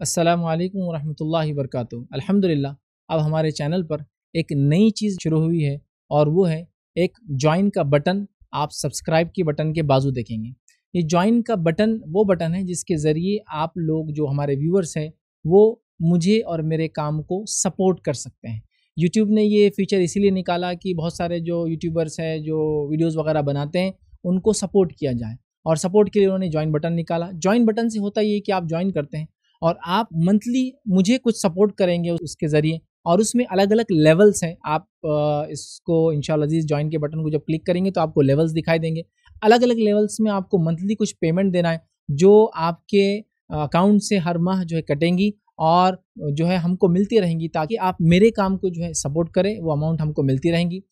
अस्सलाम वालेकुम वरहमतुल्लाहि वबरकातुहू। अल्हम्दुलिल्लाह, अब हमारे चैनल पर एक नई चीज़ शुरू हुई है और वो है एक ज्वाइन का बटन। आप सब्सक्राइब के बटन के बाजू देखेंगे। ये ज्वाइन का बटन, वो बटन है जिसके ज़रिए आप लोग जो हमारे व्यूअर्स हैं, वो मुझे और मेरे काम को सपोर्ट कर सकते हैं। यूट्यूब ने ये फीचर इसीलिए निकाला कि बहुत सारे जो यूट्यूबर्स हैं, जो वीडियोस वगैरह बनाते हैं, उनको सपोर्ट किया जाए। और सपोर्ट के लिए उन्होंने ज्वाइन बटन निकाला। ज्वाइन बटन से होता ये कि आप ज्वाइन करते हैं। और आप मंथली मुझे कुछ सपोर्ट करेंगे उसके ज़रिए और उसमें अलग अलग लेवल्स हैं। आप इसको इंशाल्लाह ज्वाइन के बटन को जब क्लिक करेंगे तो आपको लेवल्स दिखाई देंगे। अलग अलग लेवल्स में आपको मंथली कुछ पेमेंट देना है, जो आपके अकाउंट से हर माह जो है कटेंगी और जो है हमको मिलती रहेंगी ताकि आप मेरे काम को जो है सपोर्ट करें, वो अमाउंट हमको मिलती रहेंगी।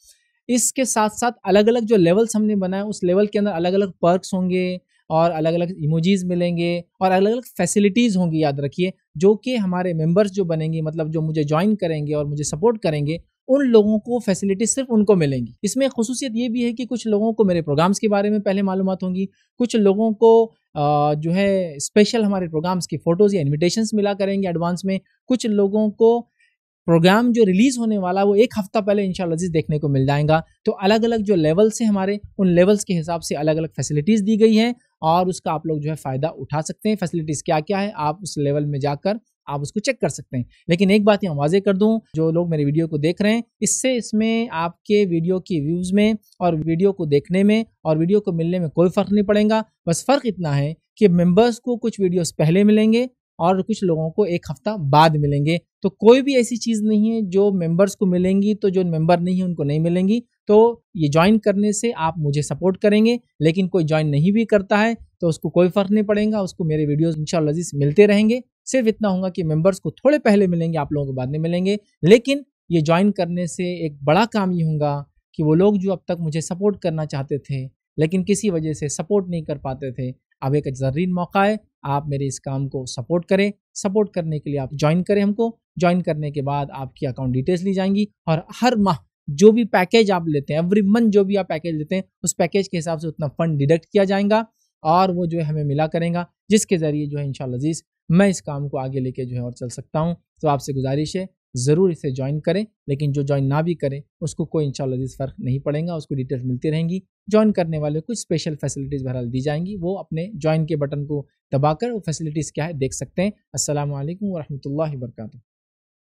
इसके साथ साथ अलग अलग जो लेवल्स हमने बनाए, उस लेवल के अंदर अलग अलग पर्क्स होंगे और अलग अलग इमोजीज मिलेंगे और अलग अलग फैसिलिटीज़ होंगी, याद रखिए, जो कि हमारे मेंबर्स जो बनेंगे मतलब जो मुझे ज्वाइन करेंगे और मुझे सपोर्ट करेंगे, उन लोगों को फैसिलिटी सिर्फ़ उनको मिलेंगी। इसमें खसूसियत ये भी है कि कुछ लोगों को मेरे प्रोग्राम्स के बारे में पहले मालूम होंगी, कुछ लोगों को जो है स्पेशल हमारे प्रोग्राम्स की फ़ोटोज़ या इन्विटेशंस मिला करेंगे एडवांस में, कुछ लोगों को प्रोग्राम जो रिलीज़ होने वाला वो एक हफ़्ता पहले इन इंशाल्लाह देखने को मिल जाएगा। तो अलग अलग जो लेवल्स हैं हमारे, उन लेवल्स के हिसाब से अलग अलग फैसिलिटीज़ दी गई हैं और उसका आप लोग जो है फ़ायदा उठा सकते हैं। फैसिलिटीज़ क्या क्या है, आप उस लेवल में जाकर आप उसको चेक कर सकते हैं। लेकिन एक बात यहाँ वाजे कर दूँ, जो लोग मेरे वीडियो को देख रहे हैं, इससे इसमें आपके वीडियो की व्यूज़ में और वीडियो को देखने में और वीडियो को मिलने में कोई फ़र्क नहीं पड़ेगा। बस फ़र्क इतना है कि मेंबर्स को कुछ वीडियोस पहले मिलेंगे और कुछ लोगों को एक हफ़्ता बाद मिलेंगे। तो कोई भी ऐसी चीज़ नहीं है जो मेंबर्स को मिलेंगी तो जो मेंबर नहीं है उनको नहीं मिलेंगी। तो ये ज्वाइन करने से आप मुझे सपोर्ट करेंगे, लेकिन कोई ज्वाइन नहीं भी करता है तो उसको कोई फ़र्क नहीं पड़ेगा, उसको मेरे वीडियोस इंशाल्लाह मिलते रहेंगे। सिर्फ़ इतना होगा कि मेंबर्स को थोड़े पहले मिलेंगे, आप लोगों को बाद में मिलेंगे। लेकिन ये ज्वाइन करने से एक बड़ा काम ये होगा कि वो लोग जो अब तक मुझे सपोर्ट करना चाहते थे, लेकिन किसी वजह से सपोर्ट नहीं कर पाते थे अब एक जर्रीन मौका है, आप मेरे इस काम को सपोर्ट करें। सपोर्ट करने के लिए आप ज्वाइन करें हमको। ज्वाइन करने के बाद आपकी अकाउंट डिटेल्स ली जाएँगी और हर माह जो भी पैकेज आप लेते हैं एवरी मंथ जो भी आप पैकेज लेते हैं, उस पैकेज के हिसाब से उतना फंड डिडक्ट किया जाएगा और वो जो है हमें मिला करेगा, जिसके ज़रिए जो है इन मैं इस काम को आगे लेके जो है और चल सकता हूँ। तो आपसे गुजारिश है ज़रूर इसे ज्वाइन करें, लेकिन जो ज्वाइन ना भी करें, उसको कोई इंशाल्लाह इस फ़र्क नहीं पड़ेगा, उसको डिटेल्स मिलती रहेंगी। ज्वाइन करने वाले कुछ स्पेशल फैसिलिटीज़ बहरहाल दी जाएँगी, वो अपने ज्वाइन के बटन को दबाकर, वो फैसिलिटीज़ क्या है, देख सकते हैं। असल वरहमल वर्का